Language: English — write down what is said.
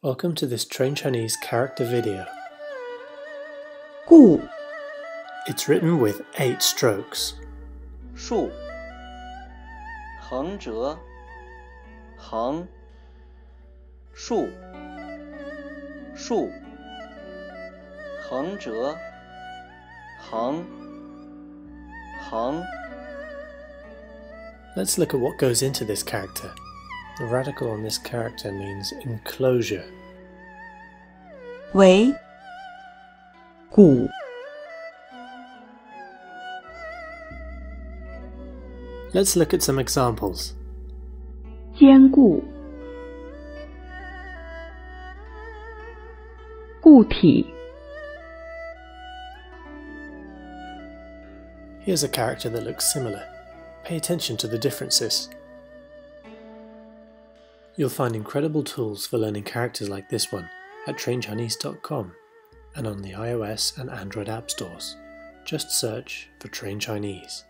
Welcome to this Train Chinese character video. It's written with eight strokes. 竖横折横竖竖横折横横 Let's look at what goes into this character. The radical on this character means enclosure. 囗古 Let's look at some examples. Here's a character that looks similar. Pay attention to the differences. You'll find incredible tools for learning characters like this one at trainchinese.com and on the iOS and Android app stores. Just search for Train Chinese.